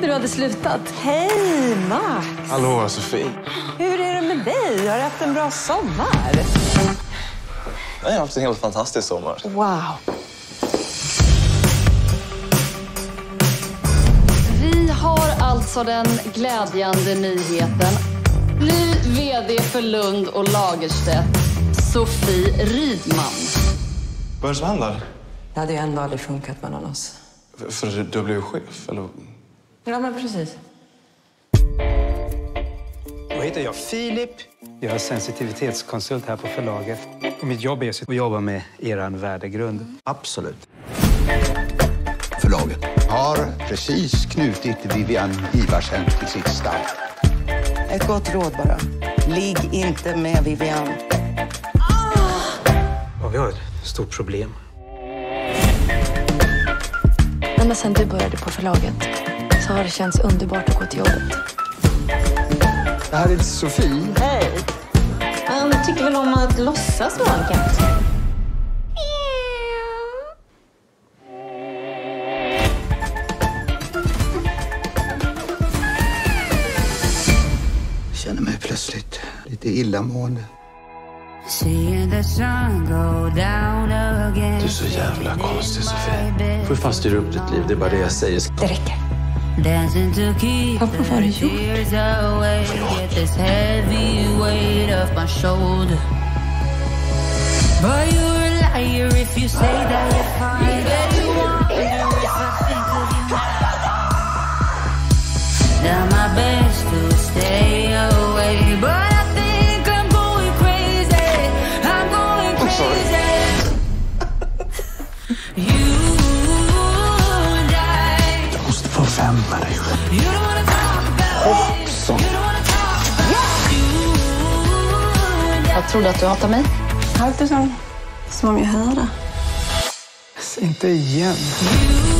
trodde du hade slutat. Hej, Max! Hallå, Sofie. Hur är det med dig? Har du haft en bra sommar? Jag har haft en helt fantastisk sommar. Wow! Vi har alltså den glädjande nyheten. Ny VD för Lund och Lagerstedt, Sofie Rydman. Vad är det som händer? Det hade ju ändå aldrig funkat mellan oss. För- För du blev ju chef, eller? Ja, men precis. Då heter jag Filip. Jag är sensitivitetskonsult här på förlaget. Och mitt jobb är att jobba med er värdegrund. Absolut. Förlaget har precis knutit Vivian Ivarsen till sitt stall. Ett gott råd bara. Ligg inte med Vivian. Ja, vi har ett stort problem. Ända sedan du började på förlaget så har det känts underbart att gå till jobbet. Det här är Sofie. Hej! Han tycker väl om att låtsas vara en katt. Jag känner mig plötsligt lite illamående. Du är så jävla konstig, Sofie. Får fan styra upp ditt liv. Det är bara det jag säger. Det räcker. Dancing to keep Pappa, vad har du the gjort? tears away. Get this heavy weight off my shoulder. But you're a liar if you say that you're fine. But you wonder if I think of you now. Done my best to stay away, but I think I'm going crazy. I'm going crazy. You you and I. Jag trodde att du hatade mig. Allt är som, som om jag hör det. Inte igen. You